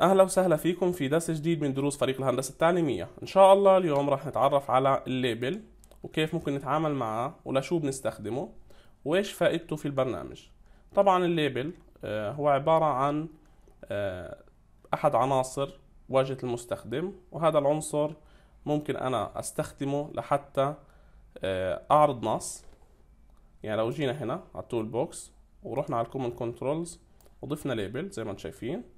أهلا وسهلا فيكم في درس جديد من دروس فريق الهندسة التعليمية. إن شاء الله اليوم راح نتعرف على ال label وكيف ممكن نتعامل معه ولشو بنستخدمه وإيش فائدته في البرنامج. طبعا ال label آه، هو عبارة عن آه، أحد عناصر واجهة المستخدم وهذا العنصر ممكن أنا أستخدمه لحتى آه، أعرض نص. يعني لو جينا هنا على ال toolbox ورحنا على ال common controls وضفنا label زي ما أنتم شايفين.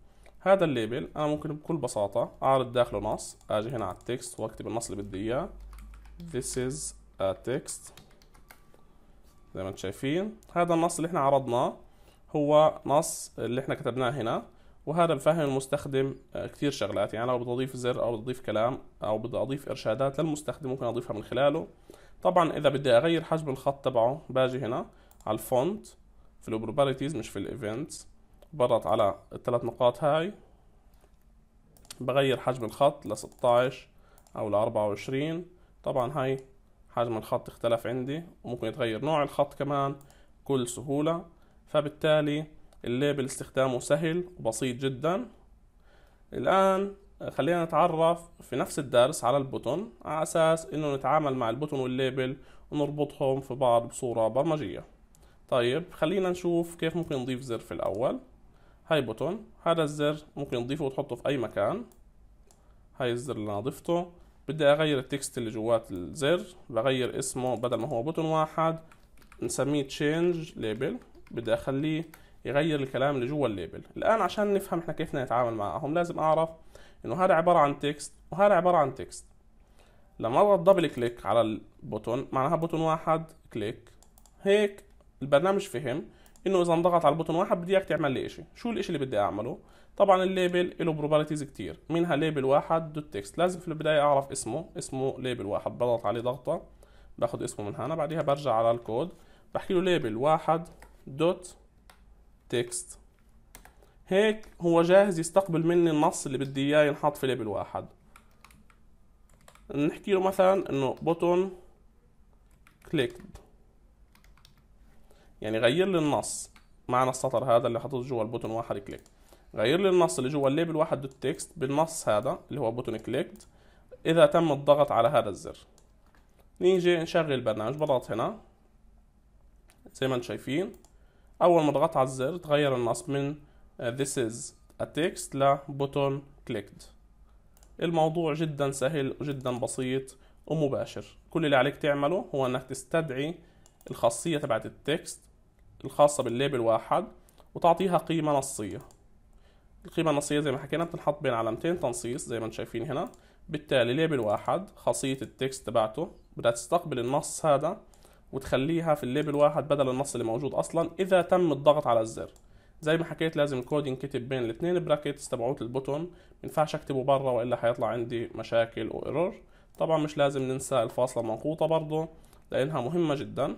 هذا ال label أنا ممكن بكل بساطة أعرض داخله نص أجي هنا على ال text وأكتب النص اللي بدي إياه. This is a text. زي ما أنتم شايفين هذا النص اللي إحنا عرضناه هو نص اللي إحنا كتبناه هنا وهذا بفهم المستخدم آه، كثير شغلات. يعني لو بدي أضيف زر أو بدي أضيف كلام أو بدي أضيف إرشادات للمستخدم ممكن أضيفها من خلاله. طبعا إذا بدي أغير حجم الخط تبعه باجي هنا على ال font في ال properties مش في ال events بضغط على الثلاث نقاط هاي. بغير حجم الخط ل 16 أو ل 24 طبعا هاي حجم الخط اختلف عندي وممكن يتغير نوع الخط كمان بكل سهولة. فبالتالي ال label استخدامه سهل وبسيط جدا. الآن خلينا نتعرف في نفس الدرس على ال button على أساس إنه نتعامل مع ال button وال label ونربطهم في بعض بصورة برمجية. طيب خلينا نشوف كيف ممكن نضيف زر في الأول. هاي button هذا الزر ممكن تضيفه وتحطه في أي مكان. هاي الزر اللي أنا ضفته. بدي أغير ال text اللي جوات الزر بغير اسمه بدل ما هو button واحد. نسميه change label. بدي أخليه يغير الكلام اللي جوا ال label. الآن عشان نفهم إحنا كيف نتعامل معهم لازم أعرف إنه هذا عبارة عن text وهذا عبارة عن text. لما أضغط double click على ال button معناها button واحد click هيك البرنامج فهم. إنه إذا انضغط على ال button واحد بدي إياك تعمل لي إشي. شو الإشي اللي بدي أعمله؟ طبعا ال label له properties كتير. منها label واحد dot text لازم في البداية أعرف اسمه. اسمه label واحد. بضغط عليه ضغطة. باخد اسمه من هنا. بعديها برجع على الكود. بحكي له label واحد dot text هيك هو جاهز يستقبل مني النص اللي بدي إياه ينحط في label واحد. نحكي له مثلا إنه button clicked يعني غير لي النص. معنى السطر هذا اللي حطيته جوا ال button واحد click. غير لي النص اللي جوا ال label واحد dot text بالنص هذا اللي هو button clicked إذا تم الضغط على هذا الزر. نيجي نشغل البرنامج بضغط هنا. زي ما أنتم شايفين. أول ما ضغطت على الزر تغير النص من this is a text ل button clicked الموضوع جدا سهل وجدا بسيط ومباشر. كل اللي عليك تعمله هو إنك تستدعي الخاصية تبعت ال text الخاصة بال label واحد وتعطيها قيمة نصية. القيمة النصية زي ما حكينا بتنحط بين علامتين تنصيص زي ما أنتم شايفين هنا. بالتالي label واحد خاصية ال text تبعته بدها تستقبل النص هذا وتخليها في ال label واحد بدل النص اللي موجود أصلا إذا تم الضغط على الزر. زي ما حكيت لازم الكود ينكتب بين الاثنين brackets تبعوت ال button مينفعش أكتبه برا وإلا حيطلع عندي مشاكل و error طبعا مش لازم ننسى الفاصلة المنقوطة برضو لأنها مهمة جدا.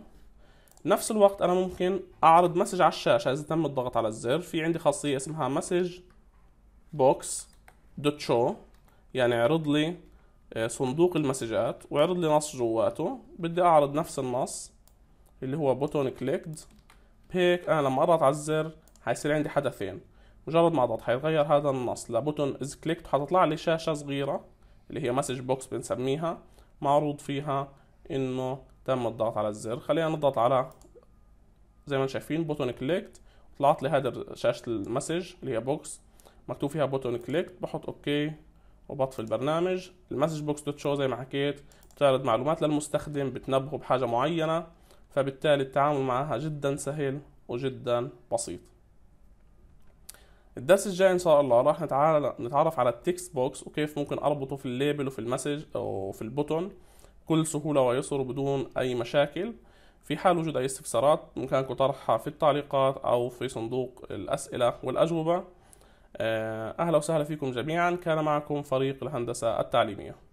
نفس الوقت أنا ممكن أعرض message على الشاشة إذا تم الضغط على الزر. في عندي خاصية اسمها message box dot show يعني اعرض لي آه، صندوق ال messages واعرض لي نص جواته. بدي أعرض نفس النص اللي هو button clicked بهيك أنا لما أضغط على الزر حيصير عندي حدثين. مجرد ما أضغط حيتغير هذا النص ل button is clicked حتطلع لي شاشة صغيرة اللي هي message box بنسميها. معروض فيها إنه تم الضغط على الزر. خلينا نضغط على زي ما شايفين button clicked طلعت لي هذا شاشة ال message اللي هي box مكتوب فيها button clicked بحط okay وبطفي البرنامج. ال message box dot show زي ما حكيت بتعرض معلومات للمستخدم بتنبهه بحاجة معينة فبالتالي التعامل معها جدا سهل وجدا بسيط. الدرس الجاي إن شاء الله راح نتعرف على ال text box وكيف ممكن أربطه في ال label وفي ال message أو في ال button بكل سهولة ويسر وبدون أي مشاكل. في حال وجود أي استفسارات بامكانكم طرحها في التعليقات أو في صندوق الأسئلة والأجوبة. آه، أهلا وسهلا فيكم جميعا. كان معكم فريق الهندسة التعليمية.